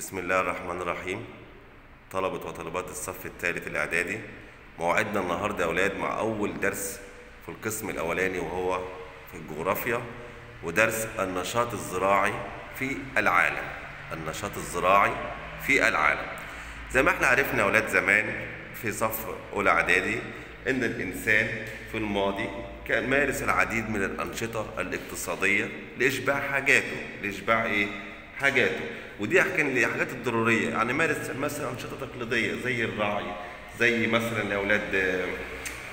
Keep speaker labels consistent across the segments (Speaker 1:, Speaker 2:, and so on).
Speaker 1: بسم الله الرحمن الرحيم. طلبة وطالبات الصف الثالث الإعدادي. موعدنا النهاردة يا أولاد مع أول درس في القسم الأولاني وهو في الجغرافيا ودرس النشاط الزراعي في العالم. النشاط الزراعي في العالم. زي ما إحنا عرفنا يا أولاد زمان في صف أولى إعدادي إن الإنسان في الماضي كان مارس العديد من الأنشطة الاقتصادية لإشباع حاجاته. لإشباع إيه؟ حاجاته. ودي كان لي حاجات الضرورية. يعني مارس مثلا أنشطة تقليدية زي الرعي زي مثلا أولاد آه،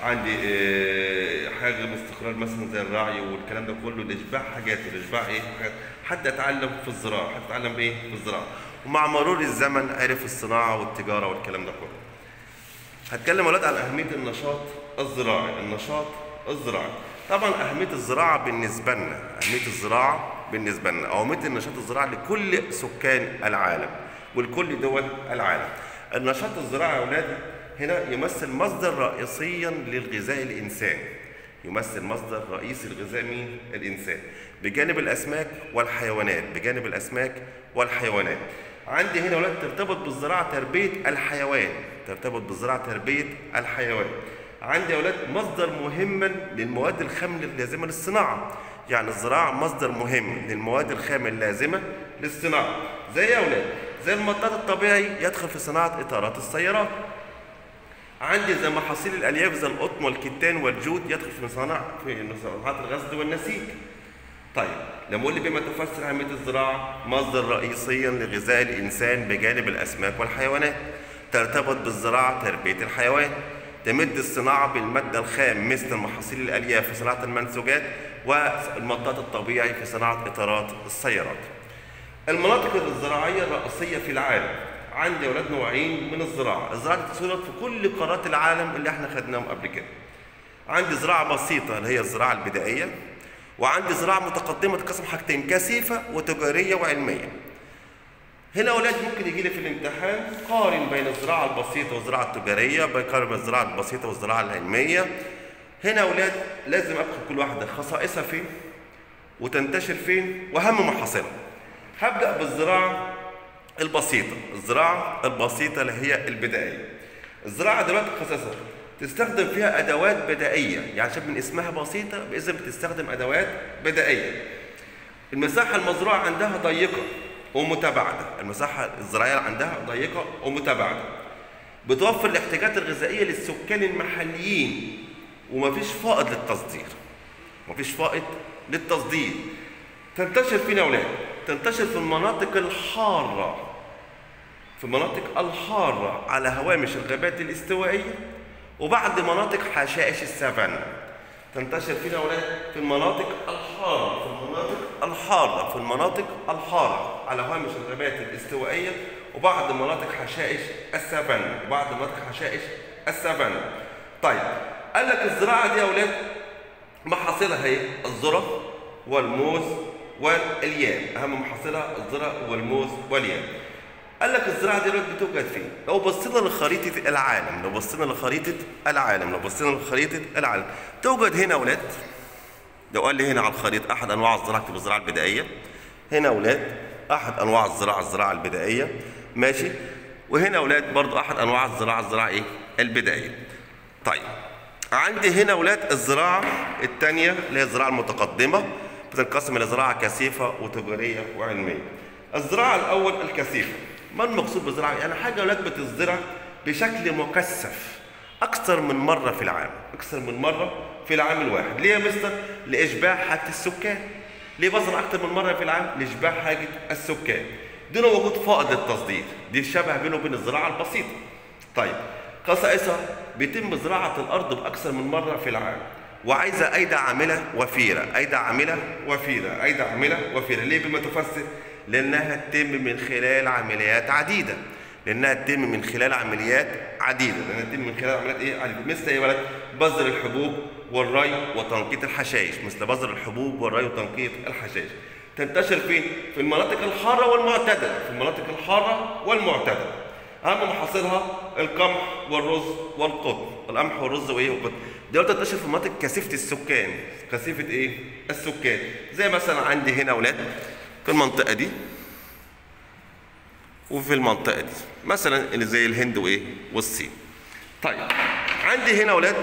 Speaker 1: عندي آه، حاجة باستقرار مثلا زي الرعي والكلام ده كله لاشباع حاجاته لاشباع إيه؟ حاجات. حد أتعلم في الزراعة. حد أتعلم إيه؟ في الزراعة. ومع مرور الزمن عرف الصناعة والتجارة والكلام ده كله. هتكلم أولاد عن أهمية النشاط الزراعي. النشاط الزراعي. طبعا أهمية الزراعة بالنسبة لنا أهمية الزراعة بالنسبة لنا. اهميه النشاط الزراعي لكل سكان العالم ولكل دول العالم. النشاط الزراعي يا أولاد هنا يمثل مصدر رئيسيا للغذاء الإنساني. يمثل مصدر رئيسي للغذاء مين؟ الإنسان. بجانب الأسماك والحيوانات بجانب الأسماك والحيوانات. عندي هنا ولاد ترتبط بالزراعة تربية الحيوان. ترتبط بالزراعة تربية الحيوان. عندي يا أولاد مصدر مهما للمواد الخام اللازمه للصناعة. يعني الزراعة مصدر مهم للمواد الخام اللازمة للصناعة. زي يا أولاد زي المطاط الطبيعي يدخل في صناعة إطارات السيارات. عندي زي محاصيل الألياف زي القطن والكتان والجود يدخل في صناعة في صناعات الغزل والنسيج. طيب لما أقول بما تفسر أهمية الزراعة مصدر رئيسيا لغذاء الإنسان بجانب الأسماك والحيوانات. ترتبط بالزراعة تربية الحيوان. تمد الصناعة بالمادة الخام مثل محاصيل الالياف في صناعة المنسوجات والمطاط الطبيعي في صناعة إطارات السيارات. المناطق الزراعية الرئيسية في العالم عندي يا أولاد نوعين من الزراعة. دي تصير في كل قارات العالم اللي إحنا خدناهم قبل كده. عندي زراعة بسيطة اللي هي الزراعة البدائية وعندي زراعة متقدمة تقسم حاجتين كثيفة وتجارية وعلمية. هنا أولاد ممكن يجي لي في الامتحان قارن بين الزراعة البسيطة والزراعة التجارية بقارن بين الزراعة البسيطة والزراعة العلمية. هنا أولاد لازم ابحث كل واحدة خصائصها فين؟ وتنتشر فين؟ وأهم محاصيلها. هبدأ بالزراعة البسيطة الزراعة البسيطة اللي هي البدائية. الزراعة دلوقتي خصائصها تستخدم فيها أدوات بدائية يعني شوف من اسمها بسيطة بإذن بتستخدم أدوات بدائية. المساحة المزروعة عندها ضيقة. ومتباعده المساحة الزراعيه عندها ضيقة ومتباعده بتوفر الاحتياجات الغذائية للسكان المحليين. ومفيش فائض للتصدير. مفيش فائض للتصدير. تنتشر فين يا تنتشر في المناطق الحارة. في المناطق الحارة على هوامش الغابات الاستوائية. وبعد مناطق حشائش السافانا تنتشر فين يا في المناطق الحارة. الحارة في المناطق الحارة على هوامش الغابات الاستوائية وبعض مناطق حشائش السافانا وبعض مناطق حشائش السافانا طيب قال لك الزراعة دي يا أولاد محاصيلها إيه؟ الذرة والموز واليام أهم محاصيلها الذرة والموز واليام قال لك الزراعة دي دلوقتي بتوجد فين؟ لو بصينا لخريطة العالم، لو بصينا لخريطة العالم، لو بصينا لخريطة العالم، توجد هنا أولاد لو قال لي هنا على الخريطة أحد أنواع الزراعة تبقى الزراعة البدائية. هنا أولاد أحد أنواع الزراعة الزراعة البدائية، ماشي؟ وهنا أولاد برضو أحد أنواع الزراعة الزراعة إيه؟ البدائية. طيب عندي هنا أولاد الزراعة الثانية اللي هي الزراعة المتقدمة بتنقسم إلى زراعة كثيفة وتجارية وعلمية. الزراعة الأول الكثيفة. ما المقصود بالزراعة؟ يعني حاجة أولاد بتزرع بشكل مكثف أكثر من مرة في العام، أكثر من مرة في العام الواحد، ليه يا مستر؟ لإشباع حاجة السكان. ليه بزرع أكثر من مرة في العام؟ لإشباع حاجة السكان. دون وجود فائض للتصدير، دي الشبه بينه وبين الزراعة البسيطة. طيب خصائصها بيتم زراعة الأرض بأكثر من مرة في العام. وعايزة ايدي عاملة وفيرة، ايدي عاملة وفيرة، ايدي عاملة وفيرة، ليه بما تفسر؟ لأنها تتم من خلال عمليات عديدة لأنها تتم من خلال عمليات عديدة لأنها تتم من خلال عمليات إيه؟ عديدة. مثل إيه بلد بذر الحبوب والري وتنقيط الحشائش. مثل بذر الحبوب والري وتنقيط الحشائش. تنتشر فين في المناطق الحارة والمعتدلة. في المناطق الحارة والمعتدلة. أهم محاصيلها القمح والرز والقطن. القمح والرز وإيه والقطن؟ دي تنتشر في مناطق كثيفة السكان. كثيفة إيه؟ السكان. زي مثلا عندي هنا أولاد في المنطقة دي وفي المنطقة دي. مثلا اللي زي الهند وإيه؟ والصين. طيب عندي هنا أولاد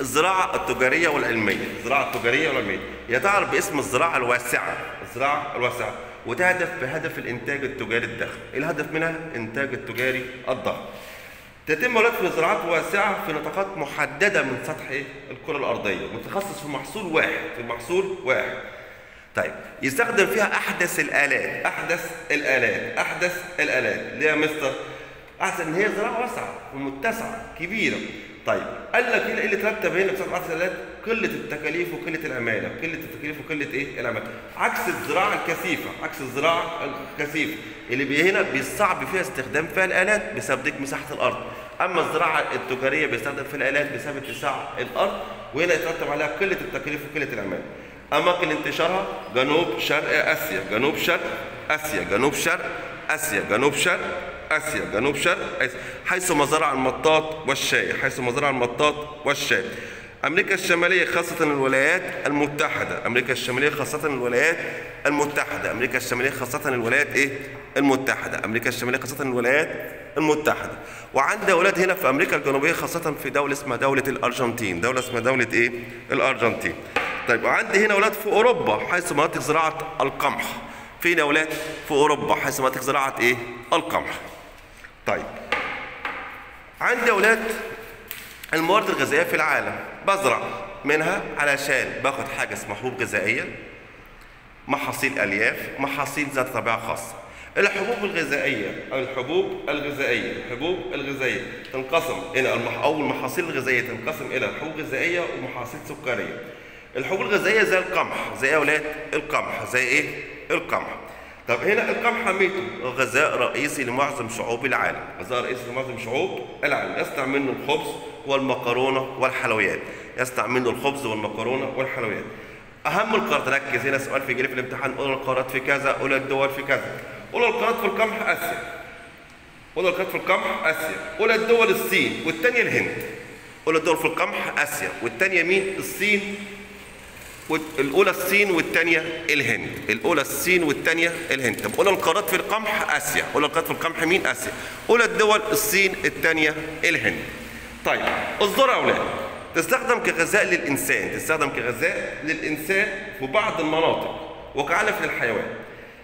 Speaker 1: الزراعة التجارية والعلمية، الزراعة التجارية والعلمية، هي تعرف باسم الزراعة الواسعة، الزراعة الواسعة، وتهدف بهدف الإنتاج التجاري الضخم، الهدف منها؟ إنتاج التجاري الضخم. تتم أولاد في زراعات واسعة في نطاقات محددة من سطح إيه؟ الكرة الأرضية، متخصص في محصول واحد، في محصول واحد. طيب يستخدم فيها أحدث الآلات، أحدث الآلات، أحدث الآلات، ليه يا مستر؟ أحسن إن هي زراعة واسعة ومتسعة كبيرة. طيب قال لك إيه اللي ترتب هنا بسبب عكس الآلات؟ قلة التكاليف وقلة العمالة، قلة التكاليف وقلة إيه؟ العمالة. عكس الزراعة الكثيفة، عكس الزراعة الكثيفة اللي هنا بيصعب فيها استخدام فيها الآلات بسبب ضيق مساحة الأرض. أما الزراعة التجارية بيستخدم فيها الآلات بسبب اتساع الأرض وهنا يترتب عليها قلة التكاليف وقلة العمالة. أماكن انتشارها جنوب شرق آسيا، جنوب شرق آسيا، جنوب شرق آسيا، جنوب شرق آسيا جنوب شرق آسيا حيث مزارع المطاط والشاي حيث مزارع المطاط والشاي. أمريكا الشمالية خاصة الولايات المتحدة أمريكا الشمالية خاصة الولايات المتحدة أمريكا الشمالية خاصة الولايات إيه؟ المتحدة أمريكا الشمالية خاصة الولايات المتحدة. وعندي أولاد هنا في أمريكا الجنوبية خاصة في دولة اسمها دولة الأرجنتين. دولة اسمها دولة إيه؟ الأرجنتين. طيب وعندي هنا أولاد في أوروبا حيث مناطق زراعة القمح. فين يا أولاد في أوروبا حيث مناطق زراعة إيه؟ القمح. طيب عندي أولاد الموارد الغذائية في العالم. بزرع منها علشان باخد حاجة اسمها حبوب غذائية محاصيل ألياف محاصيل ذات طبيعة خاصة. الحبوب الغذائية أو الحبوب الغذائية الحبوب الغذائية تنقسم إلى المح... أو المحاصيل الغذائيه تنقسم إلى حبوب غذائية ومحاصيل سكرية. الحبوب الغذائيه زي القمح زي يا أولاد القمح زي إيه؟ القمح. طب هنا القمح ميته غذاء رئيسي لمعظم شعوب العالم. غذاء رئيسي لمعظم شعوب العالم. يصنع منه الخبز والمكرونة والحلويات. يصنع منه الخبز والمكرونة والحلويات. أهم القارات ركز هنا سؤال في جري في الامتحان. اولى القارات في كذا اولى الدول في كذا. اولى القارات في القمح آسيا. اولى القارات في القمح آسيا. اولى الدول الصين والثانيه الهند. اولى الدول في القمح آسيا والثانيه مين؟ الصين الأولى الصين والثانيه الهند. الأولى الصين والثانيه الهند. طب اولى القارات في القمح آسيا. اولى القارات في القمح مين؟ آسيا. اولى الدول الصين الثانية الهند. طيب الذره يا أولاد. تستخدم كغذاء للإنسان. تستخدم كغذاء للإنسان في بعض المناطق وكعلف للحيوان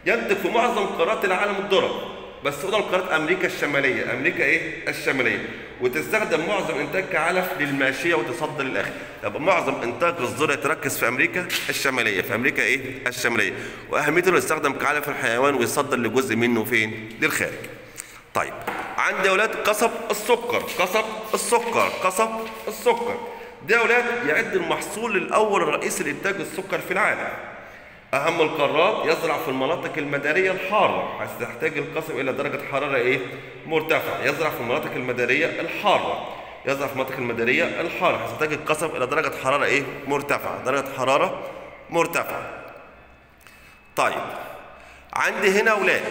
Speaker 1: ينتج في معظم قارات العالم الذره بس اولى القارات أمريكا الشمالية. أمريكا إيه؟ الشمالية. وتستخدم معظم إنتاج كعلف للماشية وتصدر للآخر. يبقى معظم إنتاج الذرة يتركز في أمريكا الشمالية. في أمريكا إيه؟ الشمالية. واهميته انه يستخدم كعلف الحيوان ويصدر لجزء منه فين؟ للخارج. طيب عندي أولاد قصب السكر. قصب السكر. قصب السكر. ده أولاد يعد المحصول الأول الرئيسي لإنتاج السكر في العالم. أهم القارات يزرع في المناطق المدارية الحارة حيث تحتاج القصب إلى درجة حرارة إيه؟ مرتفعة، يزرع في المناطق المدارية الحارة، يزرع في المناطق المدارية الحارة حيث تحتاج القصب إلى درجة حرارة إيه؟ مرتفعة، درجة حرارة مرتفعة. طيب عندي هنا أولاد